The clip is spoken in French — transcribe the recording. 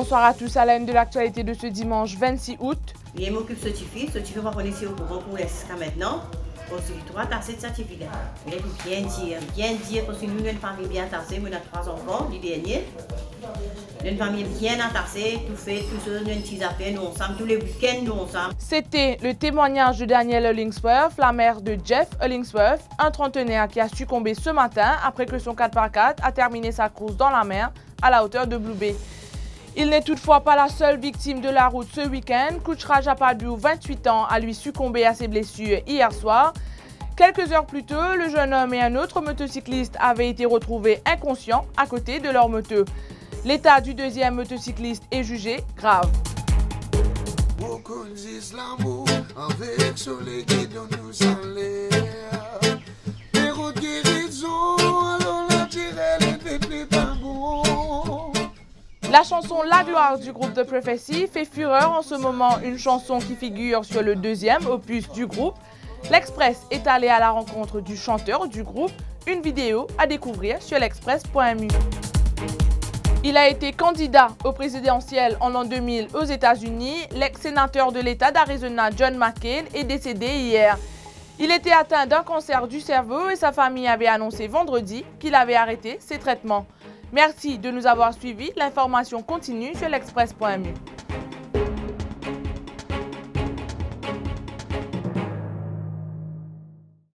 Bonsoir à tous à la de l'actualité de ce dimanche 26 août. Je m'occupe de ce fille, ce fille va connaître au courant pour jusqu'à maintenant. Parce que trois tasses de certificat. Il est bien dire, bien dire, parce que nous, une famille bien tassée, nous avons trois enfants, les derniers. Une famille bien entassée, tout fait, tout ça, nous petits affaires, nous ensemble, tous les week-ends, nous ensemble. C'était le témoignage de Danielle Hollingsworth, la mère de Jeff Hollingsworth, un trentenaire qui a succombé ce matin après que son 4x4 a terminé sa course dans la mer à la hauteur de Blue Bay. Il n'est toutefois pas la seule victime de la route ce week-end. Kouchra Japadou, 28 ans, a lui succombé à ses blessures hier soir. Quelques heures plus tôt, le jeune homme et un autre motocycliste avaient été retrouvés inconscients à côté de leur moto. L'état du deuxième motocycliste est jugé grave. La chanson La gloire du groupe de Prophecy fait fureur en ce moment, une chanson qui figure sur le deuxième opus du groupe. L'Express est allé à la rencontre du chanteur du groupe, une vidéo à découvrir sur l'express.mu. Il a été candidat au présidentiel en l'an 2000 aux États-Unis. L'ex-sénateur de l'État d'Arizona, John McCain, est décédé hier. Il était atteint d'un cancer du cerveau et sa famille avait annoncé vendredi qu'il avait arrêté ses traitements. Merci de nous avoir suivis. L'information continue sur l'express.mu.